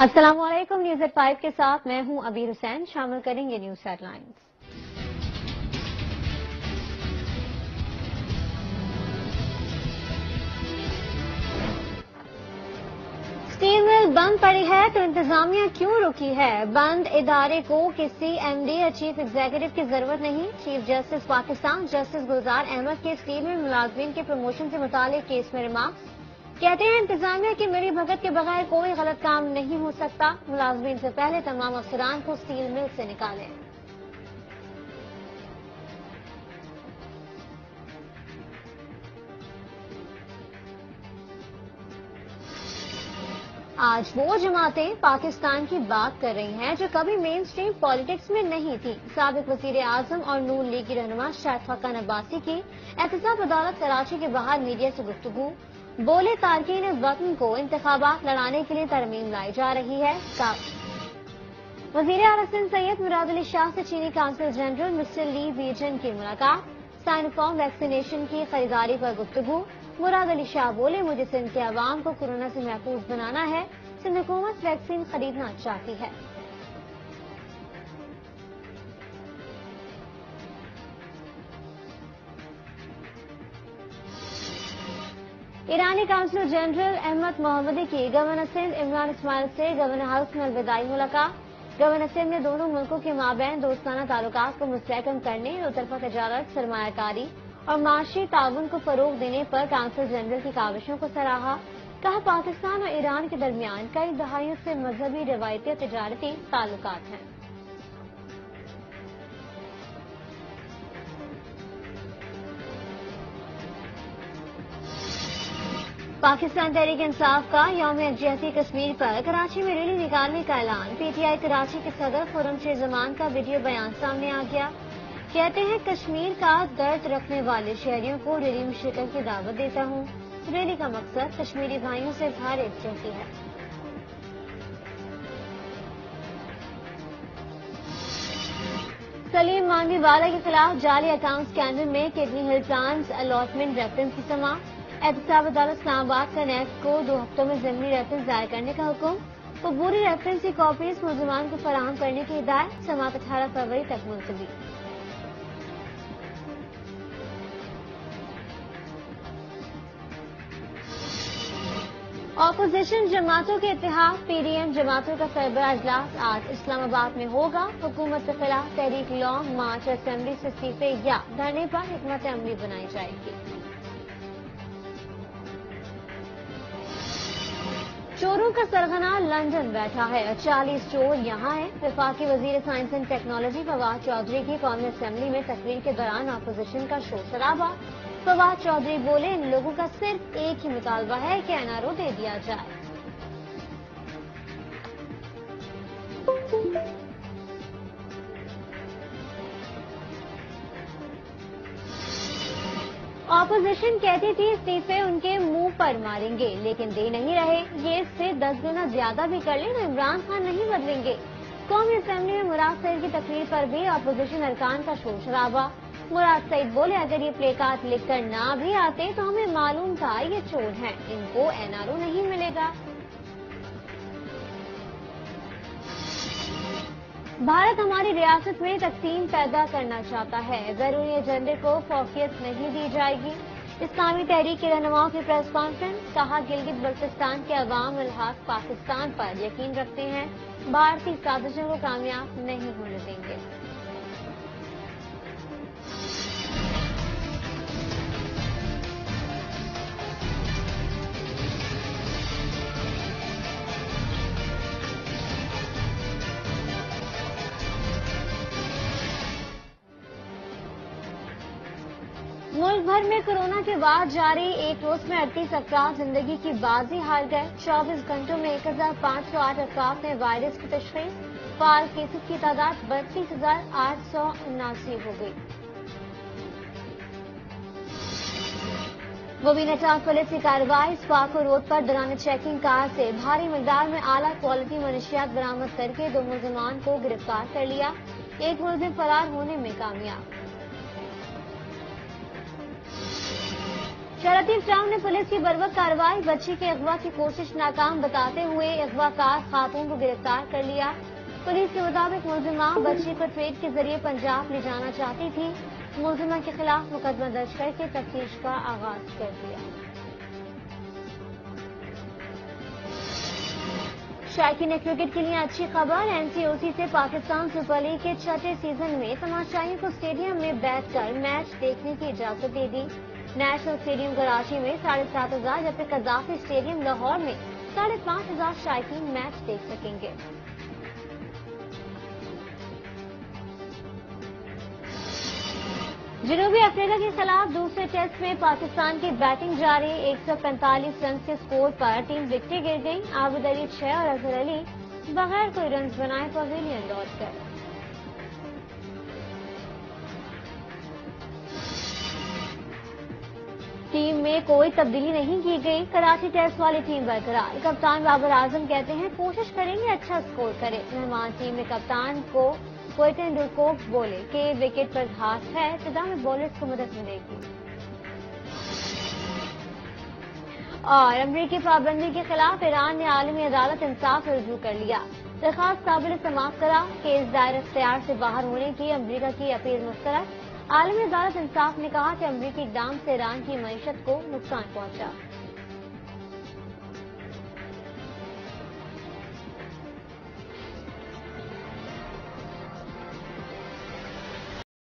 वालेकुम news eight five के साथ मैं हूँ अबीर हुसैन, शामिल करेंगे न्यूज़ हेडलाइंस। स्टील मिल बंद पड़ी है तो इंतजामिया क्यों रुकी है? बंद इदारे को किसी एमडी या चीफ एग्जीक्यूटिव की ज़रूरत नहीं। Chief justice Pakistan justice Gulzar Ahmed के स्टील मिल मुलाजमीन के प्रमोशन से मुतालिक केस में रिमार्क्स। कहते हैं इंतजामिया की मिली भगत के बगैर कोई गलत काम नहीं हो सकता। मुलाजमीन से पहले तमाम अफसरान को स्टील मिल से निकाले। आज वो जमातें पाकिस्तान की बात कर रही हैं जो कभी मेन स्ट्रीम पॉलिटिक्स में नहीं थी। सबक वज़ीर आज़म और नून लीग की रहनुमा शायद फकान अब्बासी की एहतसाब अदालत कराची के बाहर मीडिया से गुफ्तगू। बोले तारकिन वतन को इंतबात लड़ाने के लिए तरमीम लाई जा रही है। वज़ीर आला सिंध सैयद मुराद अली शाह से चीनी council general mister Li vision की मुलाकात। साइनफॉर्म वैक्सीनेशन की खरीदारी पर गुफ्तगू। मुराद अली शाह बोले, मुझे सिंध के आवाम को कोरोना से महफूज बनाना है। सिंध हुकूमत वैक्सीन खरीदना चाहती है। ईरानी काउंसिलर जनरल अहमद मोहम्मदी की गवर्नर सिंध इमरान इस्माइल से गवर्नर हाउस में अलविदाई मुलाकात। गवर्नर सिंध ने दोनों मुल्कों के माबेन दोस्ताना ताल्लुक को मुस्तकम करने तरफा तजारत सरमाकारी और माशी ताउन को फरोग देने पर काउंसिल जनरल की काविशों को सराहा। कहा, पाकिस्तान और ईरान के दरमियान कई दहाइयों से मजहबी रिवायती और तजारती ताल्लुक हैं। पाकिस्तान तहरीक इंसाफ का यौम यकजहती कश्मीर पर कराची में रैली निकालने का ऐलान। पीटीआई कराची के सदर खुरम शेर जमान का वीडियो बयान सामने आ गया। कहते हैं, कश्मीर का दर्द रखने वाले शहरियों को रैली में शिरकत की दावत देता हूँ। रैली का मकसद कश्मीरी भाइयों से इजहार एकजुटती है। सलीम मांगीवाला के खिलाफ जाली अकाउंट स्कैंडल में Kidney Hill plan allotment reference की समाप्त एहतसाब अदालत इस्लामाबाद का नेट को दो हफ्तों में जमीनी रेफरेंस दायर करने का हुक्म कबूरी रेफरेंस की कॉपीज मुलजमान को फराहम करने की हिदायत समात अठारह फरवरी तक मुलतवी। ऑपोजिशन जमातों के इतिहाद पीडीएम जमातों का सरबरा अजलास आज इस्लामाबाद में होगा। हुकूमत के खिलाफ तहरीक लॉन्ग मार्च, असेंबली से इस्तीफे या धरने पर हमत अमली बनाई जाएगी। चोरों का सरगना लंदन बैठा है। चालीस चोर यहाँ है। विफाकी वज़ीर science and technology Fawad Chaudhry की कौमी असेंबली में तकरीर के दौरान अपोजिशन का शोर शराबा फवाद चौधरी बोले, इन लोगों का सिर्फ़ एक ही मुतालबा है कि एनआरओ दे दिया जाए। ऑपोजिशन कहती थी इस्तीफे उनके मुँह पर मारेंगे, लेकिन दे नहीं रहे। ये इससे दस गुना ज़्यादा भी कर ले तो इमरान खान नहीं बदलेंगे। कौमी असम्बली में मुराद सईद की तकरीर पर भी अपोजिशन अरकान का शोर शराबा। मुराद सईद बोले, अगर ये प्ले कार्ड लिखकर ना भी आते तो हमें मालूम था ये चोर है। इनको एनआरओ नहीं मिलेगा। भारत हमारी रियासत में तकसीम पैदा करना चाहता है। ज़रूरी एजेंडे को फोकियत नहीं दी जाएगी। इस्लामी तहरीक के रहनुमाओं की प्रेस कॉन्फ्रेंस कहा गिलगित बल्तिस्तान के अवाम अलहाक पाकिस्तान पर यकीन रखते हैं, भारतीय साजिशों को कामयाब नहीं होने देंगे। मुल्क भर में कोरोना के बाद जारी एक रोज में अड़तीस अफराध ज़िंदगी की बाजी हार गए। चौबीस घंटों में एक हज़ार पाँच सौ आठ अफराद ने वायरस की तशखीस फाल केसेस की तादाद बत्तीस हज़ार आठ सौ उन्नासी हो गई। मुबीना पुलिस की कार्रवाई स्वाको रोड पर दौरान चेकिंग कार से भारी मकदार में आला क्वालिटी मनशियात बरामद करके दो मुलजमान को गिरफ़्तार कर लिया। एक मुलजिम फरार होने में कामयाब। शरातीफ टाउन ने पुलिस की बर्वक कार्रवाई, बच्ची के अगवा की कोशिश नाकाम बताते हुए अगवाकार खातून को गिरफ़्तार कर लिया। पुलिस के मुताबिक मुलजिमा बच्ची को ट्रेड के ज़रिए पंजाब ले जाना चाहती थी। मुलजिमा के खिलाफ मुकदमा दर्ज करके तफ्तीश का आगाज़ कर दिया। शायकीन क्रिकेट के लिए अच्छी खबर, एनसीओसी से पाकिस्तान सुपर लीग के छठे सीज़न में तमाशाइयों को स्टेडियम में बैठकर मैच देखने की इजाज़त दे दी। नेशनल स्टेडियम कराची में साढ़े सात हज़ार, जबकि कजाफी स्टेडियम लाहौर में साढ़े पाँच हज़ार शायकीन मैच देख सकेंगे। जनूबी अफ्रीका के खिलाफ दूसरे टेस्ट में पाकिस्तान की बैटिंग जारी। 145 रन के स्कोर पर टीम विकेटें गिर गईं। आबिद अली छह और अजहर अली बगैर कोई रन बनाए पवेलियन लौट गए। टीम में कोई तब्दीली नहीं की गई। कराची टेस्ट वाली टीम बरकरार। कप्तान बाबर आज़म कहते हैं, कोशिश करेंगे अच्छा स्कोर करें। मेहमान टीम में कप्तान को क्वेटन डुकोक बोले कि विकेट पर हाथ है इब्तदा में बॉलर्स को मदद मिलेगी। और अमरीकी पाबंदी के खिलाफ ईरान ने आलमी अदालत इंसाफ रजू कर लिया। दरखास्त काबिल समाप्त करा, केस दायर अख्तियार से बाहर होने की, अमरीका की अपील मुस्तरद। आलमी अदालत इंसाफ ने कहा कि अमरीकी इकदाम से ईरान की मीशत को नुकसान पहुँचा।